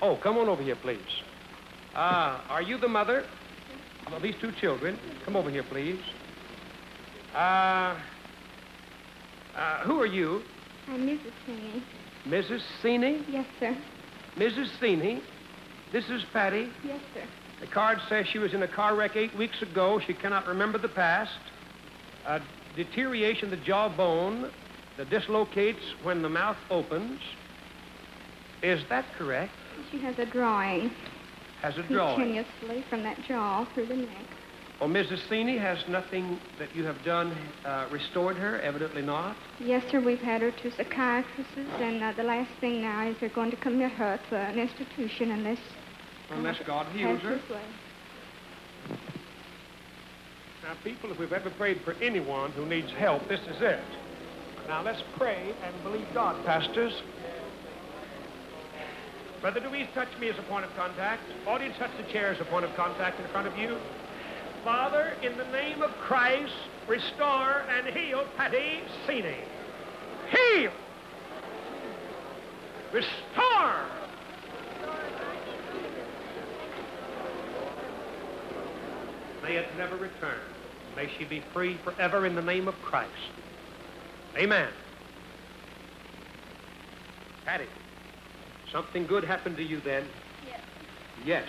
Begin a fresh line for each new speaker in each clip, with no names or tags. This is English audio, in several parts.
Oh, come on over here, please. Ah, are you the mother of these two children? Come over here, please. Uh, uh, who are you?
I'm Mrs. Singing.
Mrs. Seeney?
Yes, sir.
Mrs. Seeney? This is Patty.
Yes, sir.
The card says she was in a car wreck eight weeks ago. She cannot remember the past. A deterioration of the jawbone that dislocates when the mouth opens. Is that correct?
She has a drawing
Has a drawing.
continuously from that jaw through the neck.
Well, Mrs. Seeney has nothing that you have done uh, restored her? Evidently not.
Yes, sir. We've had her to psychiatrists, and uh, the last thing now is they're going to commit her to an institution unless
Unless God heals her. Now, people, if we've ever prayed for anyone who needs help, this is it. Now, let's pray and believe God, pastors. Brother Louise, touch me as a point of contact. Audience, touch the chair as a point of contact in front of you. Father, in the name of Christ, restore and heal Patty Seeney. Heal! Restore! May it never return. May she be free forever in the name of Christ. Amen. Patty, something good happened to you then?
Yes.
Yes.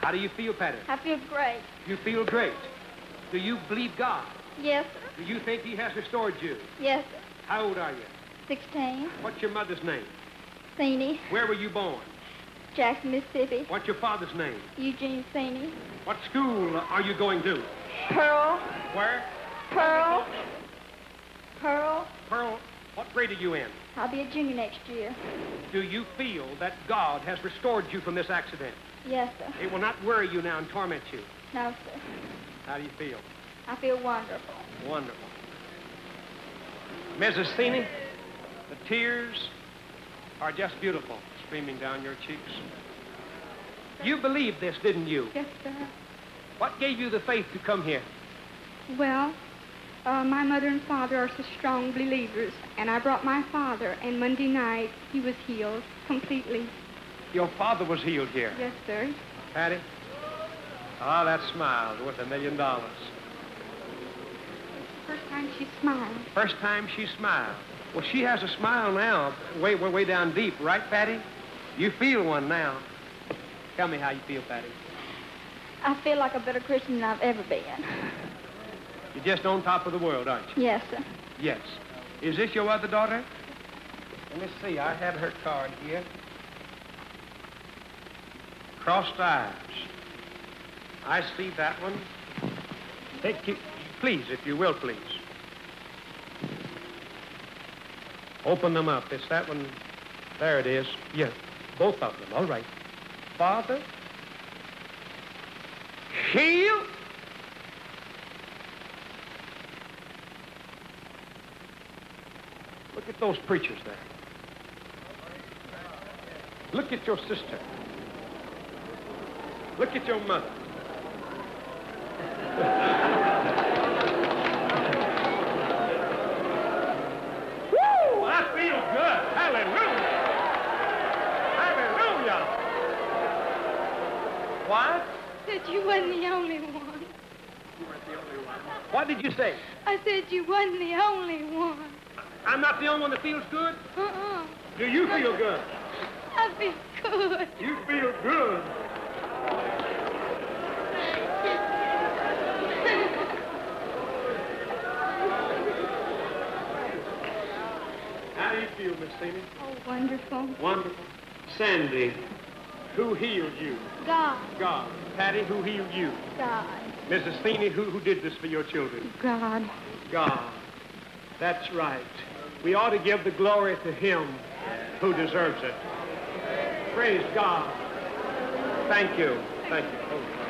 How do you feel, Patty?
I feel great.
You feel great. Do you believe God?
Yes, sir.
Do you think He has restored you?
Yes, sir.
How old are you?
16.
What's your mother's name?
Seeney,
Where were you born?
Jackson, Mississippi.
What's your father's name?
Eugene Seeney.
What school are you going to?
Pearl.
Where?
Pearl. Pearl,
what grade are you in?
I'll be a junior next year.
Do you feel that God has restored you from this accident?
Yes, sir.
It will not worry you now and torment you.
No, sir.
How do you feel?
I feel wonderful.
Wonderful. Mrs. Seeney, the tears are just beautiful streaming down your cheeks. You believed this, didn't you?
Yes, sir.
What gave you the faith to come here?
Well, uh, my mother and father are so strong believers, and I brought my father, and Monday night he was healed completely.
Your father was healed here.
Yes, sir.
Patty? Ah, that smile's worth a million dollars.
First time she smiled.
First time she smiled. Well, she has a smile now, way, way, way down deep, right, Patty? You feel one now. Tell me how you feel, Patty.
I feel like a better Christian than I've ever been.
You're just on top of the world, aren't you?
Yes, sir.
Yes. Is this your other daughter? Let me see. I have her card here. Crossed eyes. I see that one. Take it, please, if you will, please. Open them up. It's that one. There it is. Yes, both of them. All right. Father, heal. Look at those preachers there. Look at your sister. Look at your mother. Woo! I feel good. Hallelujah. Hallelujah. What?
Said you wasn't the only one.
What did you say?
I said you wasn't the only one.
I'm not the only one that feels good?
Uh-uh.
Do you feel good?
I feel good.
You feel good. How do you feel, Miss Sandy?
Oh, wonderful.
Wonderful. Sandy, who healed you?
God.
God. Patty, who healed you?
God.
Mrs. Seeney, who, who did this for your children?
God.
God. That's right. We ought to give the glory to him who deserves it. Praise God. Thank you. Thank you.